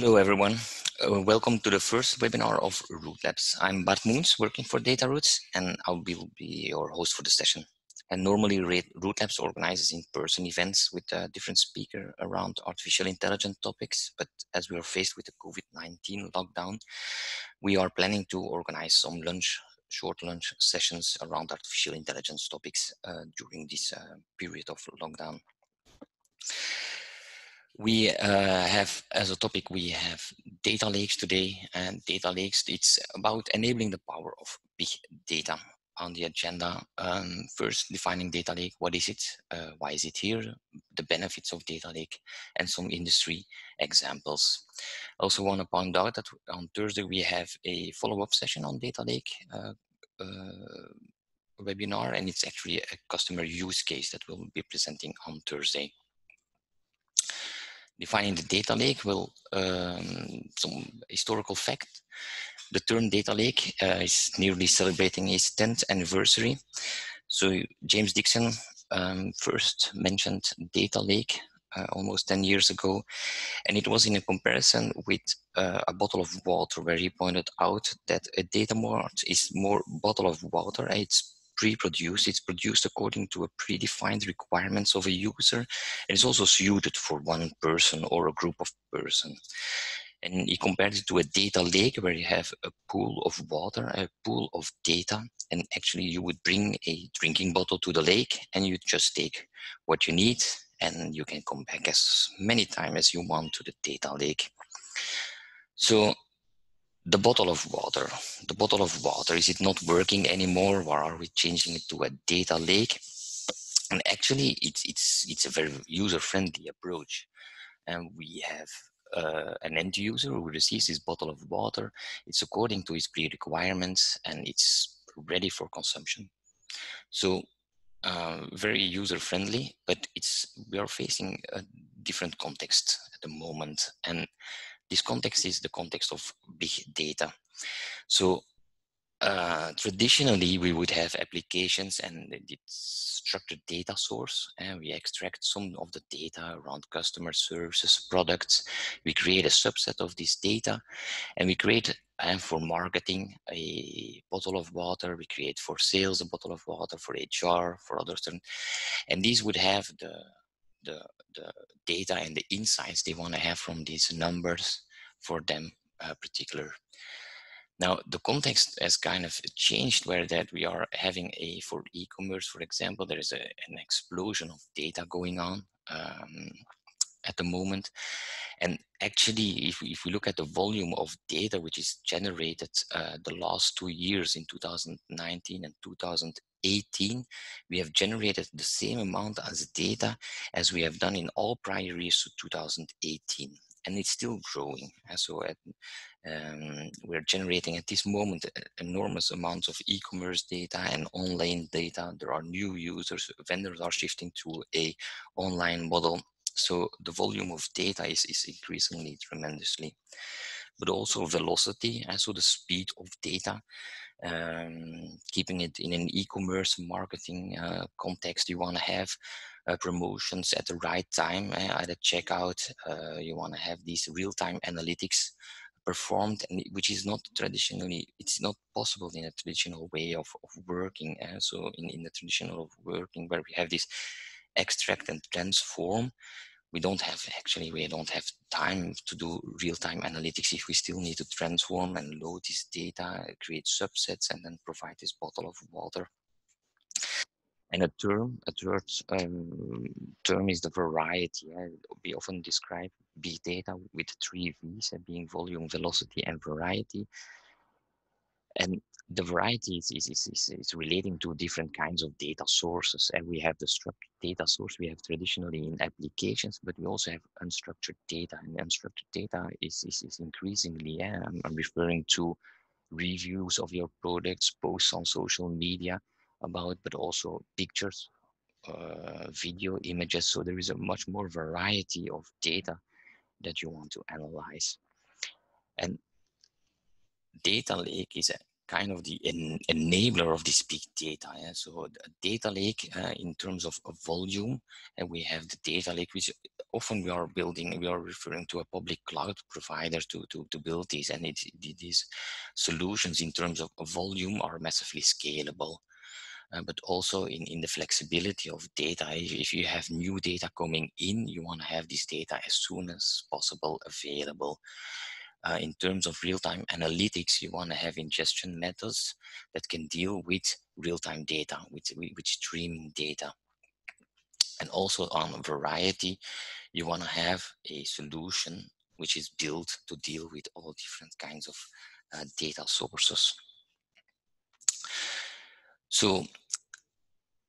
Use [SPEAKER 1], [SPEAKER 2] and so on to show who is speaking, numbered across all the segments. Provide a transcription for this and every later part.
[SPEAKER 1] Hello, everyone. Uh, welcome to the first webinar of Root Labs. I'm Bart Moens, working for DataRoots, and I will be your host for the session. And normally, Root Labs organizes in-person events with a different speaker around artificial intelligence topics. But as we are faced with the COVID-19 lockdown, we are planning to organize some lunch, short lunch sessions around artificial intelligence topics uh, during this uh, period of lockdown. We uh, have, as a topic, we have data lakes today, and data lakes, it's about enabling the power of big data on the agenda. Um, first, defining data lake. What is it? Uh, why is it here? The benefits of data lake and some industry examples. I also want to point out that on Thursday we have a follow-up session on data lake uh, uh, webinar, and it's actually a customer use case that we'll be presenting on Thursday. Defining the data lake will um, some historical fact the term data lake uh, is nearly celebrating its 10th anniversary. So James Dixon um, first mentioned data lake uh, almost 10 years ago, and it was in a comparison with uh, a bottle of water where he pointed out that a data mart is more bottle of water. It's pre-produced, it's produced according to a predefined requirements of a user, and it's also suited for one person or a group of person. And he compared it to a data lake where you have a pool of water, a pool of data, and actually you would bring a drinking bottle to the lake and you just take what you need and you can come back as many times as you want to the data lake. So the bottle of water, the bottle of water, is it not working anymore or are we changing it to a data lake? And actually it's, it's, it's a very user-friendly approach. And we have uh, an end user who receives his bottle of water, it's according to his pre-requirements and it's ready for consumption. So uh, very user friendly, but it's we are facing a different context at the moment. And this context is the context of big data. So uh, traditionally, we would have applications and it's structured data source, and we extract some of the data around customer services, products. We create a subset of this data, and we create and for marketing a bottle of water. We create for sales a bottle of water for HR, for others, and these would have the the the data and the insights they want to have from these numbers for them uh, particular now, the context has kind of changed where that we are having a, for e-commerce, for example, there is a, an explosion of data going on um, at the moment. And actually, if we, if we look at the volume of data which is generated uh, the last two years in 2019 and 2018, we have generated the same amount as data as we have done in all prior years to 2018 and it's still growing. Uh, so at, um, we're generating at this moment uh, enormous amounts of e-commerce data and online data. There are new users, vendors are shifting to a online model. So the volume of data is, is increasingly tremendously, but also velocity, and so the speed of data. Um, keeping it in an e-commerce marketing uh, context, you want to have uh, promotions at the right time uh, at a checkout. You want to have these real-time analytics performed and which is not traditionally it's not possible in a traditional way of, of working uh, so in, in the traditional of working where we have this extract and transform we don't have actually we don't have time to do real-time analytics if we still need to transform and load this data create subsets and then provide this bottle of water and a term, a third um, term is the variety. We often describe big data with three V's, uh, being volume, velocity, and variety. And the variety is, is, is, is, relating to different kinds of data sources. And we have the structured data source we have traditionally in applications, but we also have unstructured data. And unstructured data is, is, is increasingly, yeah, I'm, I'm referring to reviews of your products, posts on social media, about, but also pictures, uh, video, images. So there is a much more variety of data that you want to analyze. And data lake is a kind of the en enabler of this big data. Yeah? So a data lake uh, in terms of, of, volume, and we have the data lake, which often we are building, we are referring to a public cloud provider to, to, to build these, and it, these solutions in terms of, of volume are massively scalable. Uh, but also in, in the flexibility of data. If, if you have new data coming in, you want to have this data as soon as possible available uh, in terms of real-time analytics, you want to have ingestion methods that can deal with real-time data, with, with streaming data. And also on variety, you want to have a solution which is built to deal with all different kinds of uh, data sources. So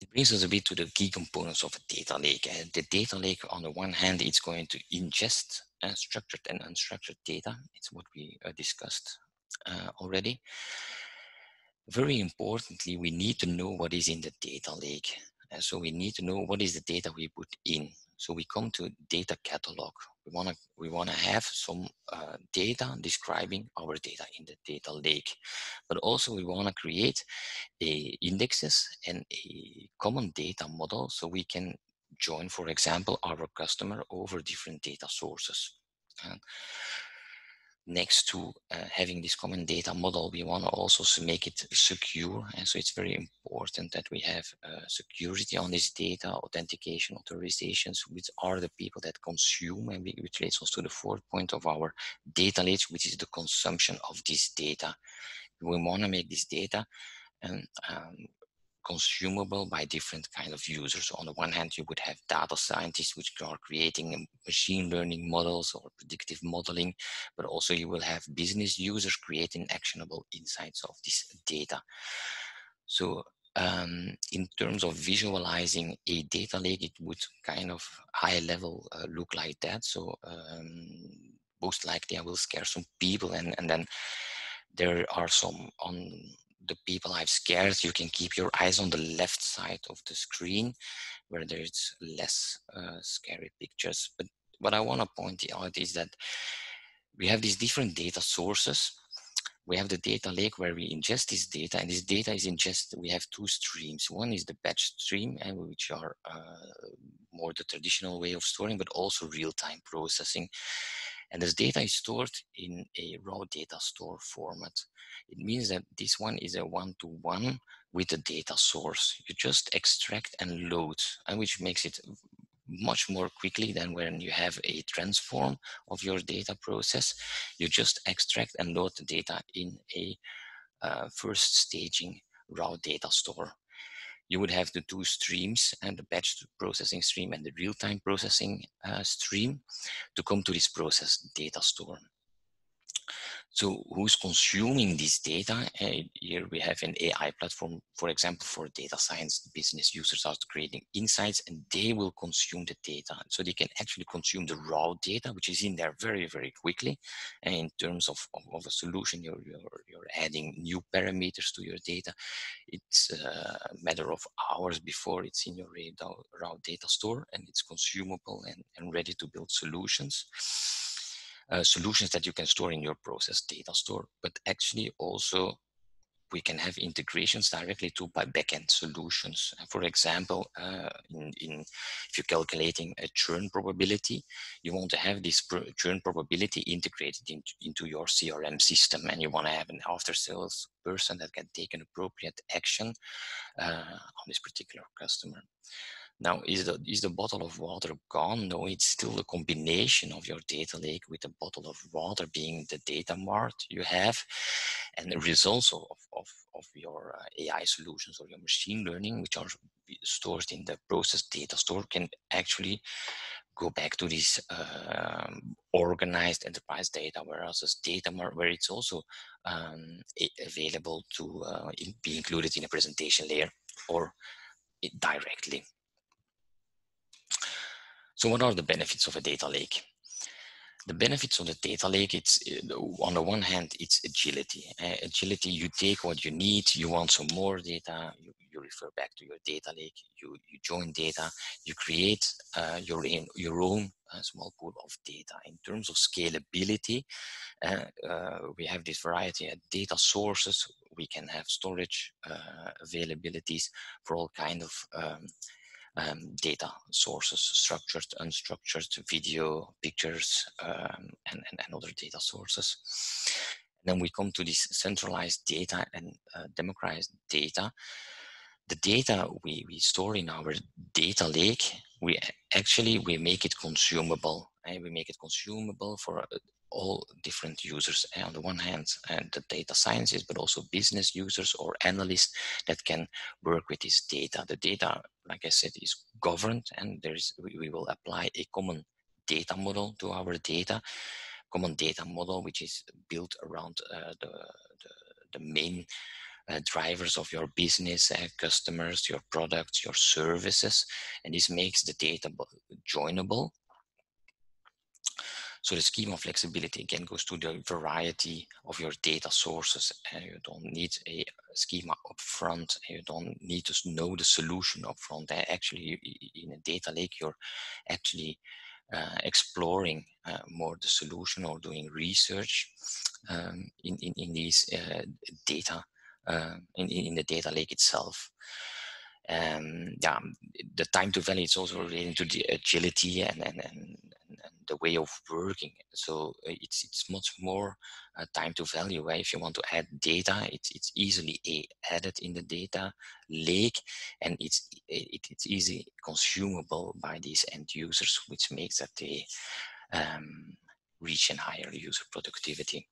[SPEAKER 1] it brings us a bit to the key components of a data lake. Uh, the data lake, on the one hand, it's going to ingest structured and unstructured data. It's what we uh, discussed uh, already. Very importantly, we need to know what is in the data lake. Uh, so we need to know what is the data we put in. So we come to data catalog. We want to we want to have some uh, data describing our data in the data lake, but also we want to create a indexes and a common data model so we can join, for example, our customer over different data sources. And next to uh, having this common data model, we want to also make it secure. And so it's very important that we have uh, security on this data, authentication, authorizations, which are the people that consume, and which leads us to the fourth point of our data lake, which is the consumption of this data. We want to make this data and um, consumable by different kind of users. So on the one hand, you would have data scientists which are creating machine learning models or predictive modeling, but also you will have business users creating actionable insights of this data. So um, in terms of visualizing a data lake, it would kind of high level uh, look like that. So um, most likely I will scare some people and, and then there are some on the people I've scared, you can keep your eyes on the left side of the screen where there's less uh, scary pictures. But what I want to point out is that we have these different data sources. We have the data lake where we ingest this data and this data is ingested. We have two streams. One is the batch stream, and which are uh, more the traditional way of storing, but also real-time processing. And this data is stored in a raw data store format. It means that this one is a one-to-one -one with the data source. You just extract and load, and which makes it much more quickly than when you have a transform of your data process. You just extract and load the data in a uh, first staging raw data store. You would have the two streams and the batch processing stream and the real-time processing uh, stream to come to this process data store. So who's consuming this data? Uh, here we have an AI platform, for example, for data science business users are creating insights and they will consume the data. So they can actually consume the raw data, which is in there very, very quickly. And in terms of, of, of a solution, you're, you're, you're adding new parameters to your data. It's a matter of hours before it's in your raw data store and it's consumable and, and ready to build solutions uh, solutions that you can store in your process data store, but actually also we can have integrations directly to by backend solutions. For example, uh, in, in, if you're calculating a churn probability, you want to have this churn probability integrated into, into your CRM system, and you want to have an after-sales person that can take an appropriate action uh, on this particular customer. Now, is the, is the bottle of water gone? No, it's still the combination of your data lake with a bottle of water being the data mart you have. And the results of, of, of your uh, AI solutions or your machine learning, which are stored in the process data store, can actually go back to this um, organized enterprise data warehouses data mart, where it's also um, available to uh, be included in a presentation layer or directly. So what are the benefits of a data lake? The benefits of the data lake, it's uh, on the one hand, it's agility. Uh, agility, you take what you need, you want some more data, you, you refer back to your data lake, you, you join data, you create uh, your, in, your own uh, small pool of data. In terms of scalability, uh, uh, we have this variety of data sources we can have storage availabilities for all kind of um, um, data sources, structured, unstructured, video, pictures, um, and, and, and, other data sources. And then we come to this centralized data and uh, democratized data. The data we, we store in our data lake, we actually, we make it consumable. And we make it consumable for uh, all different users and on the one hand and the data scientists but also business users or analysts that can work with this data the data like i said is governed and there's we, we will apply a common data model to our data common data model which is built around uh, the, the, the main uh, drivers of your business, uh, customers, your products, your services, and this makes the data joinable so the schema flexibility again goes to the variety of your data sources. And you don't need a schema upfront. You don't need to know the solution up upfront. Actually, in a data lake, you're actually uh, exploring uh, more the solution or doing research um, in, in, in these uh, data, uh, in, in the data lake itself. Um, yeah, the time to value is also related to the agility and, and, and the way of working. So uh, it's it's much more uh, time to value. Right? If you want to add data, it's it's easily added in the data lake, and it's it, it's easy consumable by these end users, which makes that they um, reach a higher user productivity.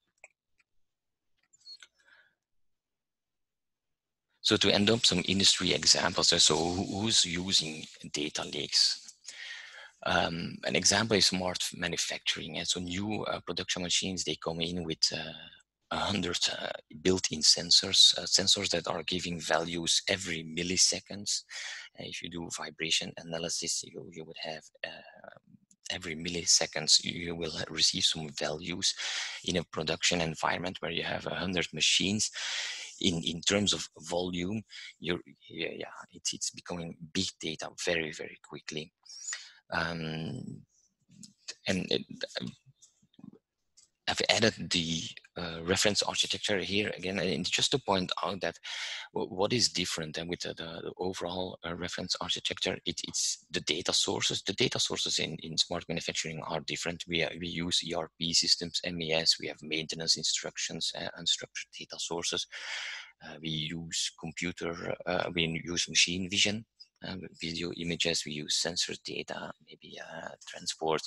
[SPEAKER 1] So to end up some industry examples, so who's using data lakes? Um, an example is smart manufacturing. And so new uh, production machines, they come in with uh, 100 uh, built-in sensors, uh, sensors that are giving values every milliseconds. if you do vibration analysis, you, you would have uh, every milliseconds you will receive some values in a production environment where you have 100 machines in in terms of volume you're yeah, yeah it's it's becoming big data very very quickly. Um, and it, I've added the uh, reference architecture here again, and just to point out that what is different than with the, the overall uh, reference architecture, it, it's the data sources. The data sources in, in smart manufacturing are different. We, uh, we use ERP systems, MES, we have maintenance instructions, uh, unstructured data sources. We use computer, we use machine vision uh, video images, we use sensor data, maybe transport.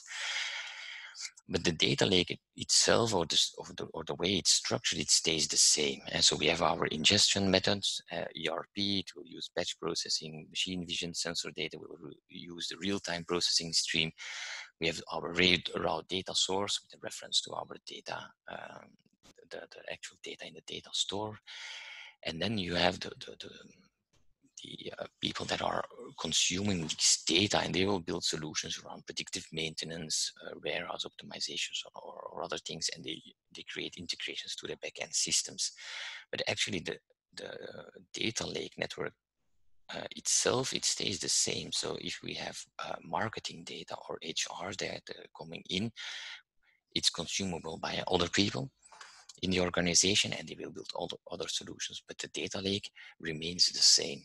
[SPEAKER 1] But the data lake itself or the, or, the, or the way it's structured, it stays the same. And so we have our ingestion methods, uh, ERP, it will use batch processing, machine vision, sensor data, we will use the real-time processing stream. We have our raw data source with a reference to our data, um, the, the actual data in the data store. And then you have the, the, the the uh, people that are consuming this data and they will build solutions around predictive maintenance, uh, warehouse optimizations or, or, other things and they, they create integrations to the backend systems. But actually the, the data lake network uh, itself, it stays the same. So if we have uh, marketing data or HR data coming in, it's consumable by other people in the organization and they will build all the other solutions, but the data lake remains the same.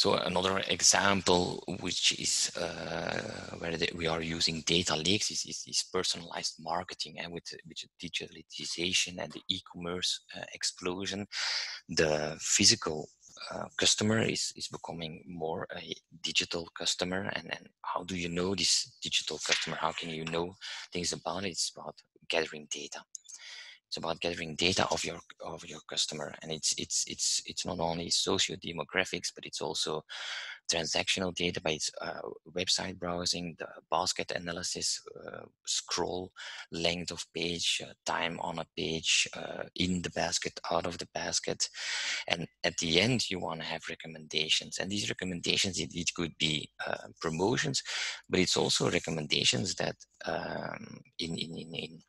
[SPEAKER 1] So another example, which is uh, where we are using data lakes, is, is, is personalized marketing, and with, with digitalization and the e-commerce uh, explosion, the physical uh, customer is, is becoming more a digital customer. And then how do you know this digital customer? How can you know things about it? It's about gathering data. It's about gathering data of your of your customer, and it's it's it's it's not only socio-demographics, but it's also transactional data by its uh, website browsing, the basket analysis, uh, scroll length of page, uh, time on a page, uh, in the basket, out of the basket, and at the end you want to have recommendations. And these recommendations, it, it could be uh, promotions, but it's also recommendations that um, in, in in in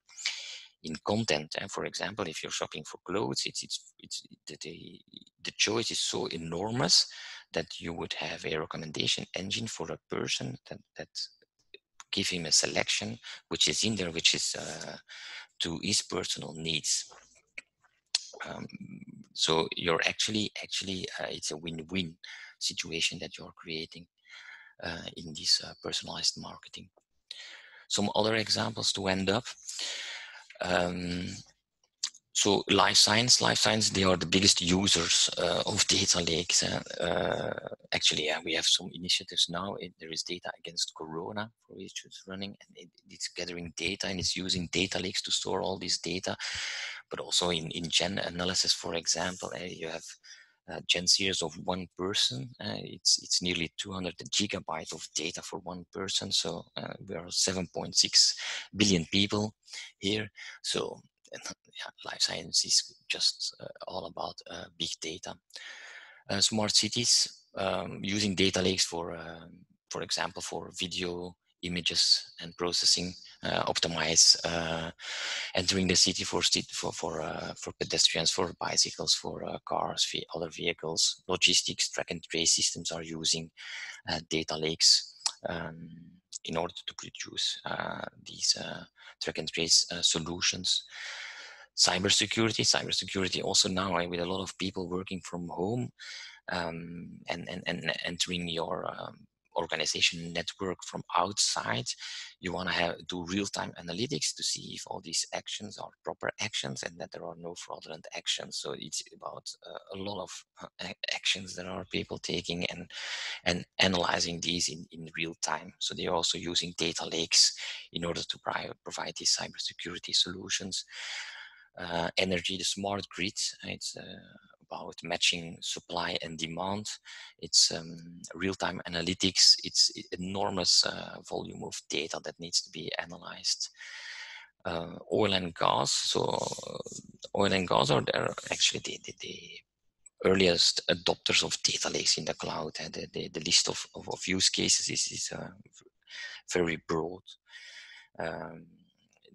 [SPEAKER 1] in content. And for example, if you're shopping for clothes, it's it's it's the, the, the choice is so enormous that you would have a recommendation engine for a person that that give him a selection which is in there, which is uh, to his personal needs. Um, so you're actually, actually, uh, it's a win-win situation that you're creating uh, in this uh, personalized marketing. Some other examples to end up. Um, so life science, life science, they are the biggest users uh, of data lakes. Uh, actually, yeah, we have some initiatives now. It, there is data against Corona for which it's running, and it, it's gathering data and it's using data lakes to store all this data. But also in, in gen analysis, for example, uh, you have uh, gen series of one person. Uh, it's it's nearly 200 gigabyte of data for one person. So uh, we are 7.6 billion people here. So yeah, life science is just uh, all about uh, big data. Uh, smart cities um, using data lakes for, um, for example, for video, images and processing, optimize uh, entering the city for for for, uh, for pedestrians, for bicycles, for cars, other vehicles, logistics, track and trace systems are using data lakes. Um, in order to produce uh, these uh, track and trace uh, solutions. Cybersecurity, cybersecurity also now with a lot of people working from home um, and, and, and entering your um, organization network from outside. You want to have do real-time analytics to see if all these actions are proper actions and that there are no fraudulent actions. So it's about uh, a lot of uh, actions that are people taking and and analyzing these in, in real time. So they're also using data lakes in order to provide these cybersecurity solutions. Uh, energy the smart grid it's uh, about matching supply and demand. It's um, real-time analytics. It's enormous uh, volume of data that needs to be analyzed. Uh, oil and gas. So uh, oil and gas are there actually the, the, the, earliest adopters of data lakes in the cloud. And the, the, the list of, of, of, use cases is, is uh, very broad. Um,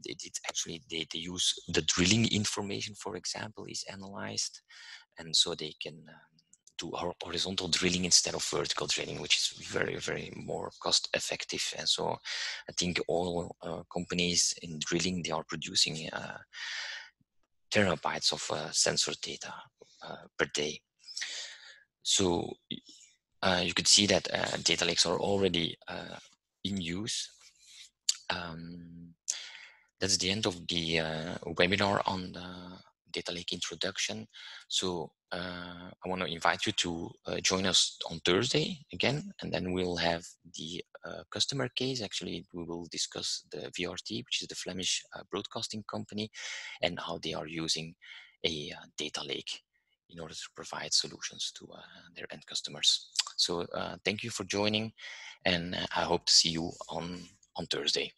[SPEAKER 1] it, actually they, they use the drilling information, for example, is analyzed and so they can um, do horizontal drilling instead of vertical drilling, which is very, very more cost effective. And so I think all uh, companies in drilling, they are producing uh, terabytes of uh, sensor data uh, per day. So uh, you could see that uh, data lakes are already in use. Um, that's the end of the webinar on the data lake introduction. So uh, I want to invite you to uh, join us on Thursday again, and then we'll have the uh, customer case. Actually, we will discuss the VRT, which is the Flemish uh, broadcasting company, and how they are using a uh, data lake in order to provide solutions to uh, their end customers. So thank you for joining, and I hope to see you on, on Thursday.